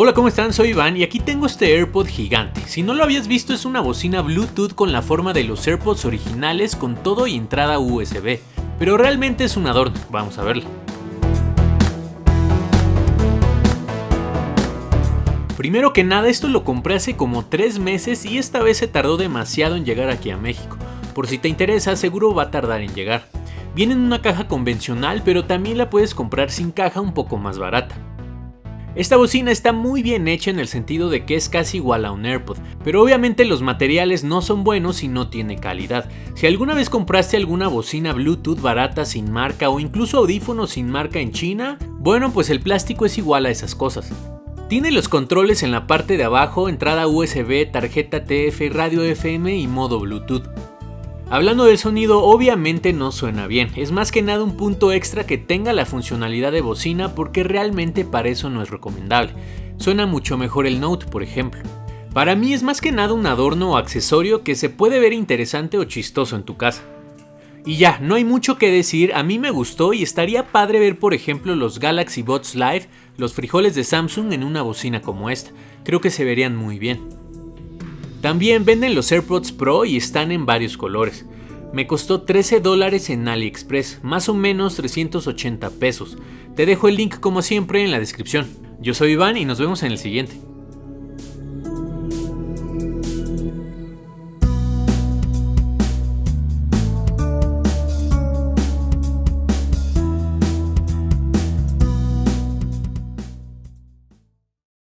Hola, ¿cómo están? Soy Iván y aquí tengo este AirPod gigante. Si no lo habías visto es una bocina Bluetooth con la forma de los AirPods originales con todo y entrada USB. Pero realmente es un adorno, vamos a verlo. Primero que nada, esto lo compré hace como 3 meses y esta vez se tardó demasiado en llegar aquí a México. Por si te interesa, seguro va a tardar en llegar. Viene en una caja convencional, pero también la puedes comprar sin caja un poco más barata. Esta bocina está muy bien hecha en el sentido de que es casi igual a un AirPod, pero obviamente los materiales no son buenos y no tiene calidad. Si alguna vez compraste alguna bocina Bluetooth barata sin marca o incluso audífonos sin marca en China, bueno pues el plástico es igual a esas cosas. Tiene los controles en la parte de abajo, entrada USB, tarjeta TF, radio FM y modo Bluetooth. Hablando del sonido, obviamente no suena bien, es más que nada un punto extra que tenga la funcionalidad de bocina porque realmente para eso no es recomendable. Suena mucho mejor el Note, por ejemplo. Para mí es más que nada un adorno o accesorio que se puede ver interesante o chistoso en tu casa. Y ya, no hay mucho que decir, a mí me gustó y estaría padre ver por ejemplo los Galaxy Bots Live, los frijoles de Samsung en una bocina como esta, creo que se verían muy bien. También venden los AirPods Pro y están en varios colores. Me costó 13 dólares en AliExpress, más o menos 380 pesos. Te dejo el link como siempre en la descripción. Yo soy Iván y nos vemos en el siguiente.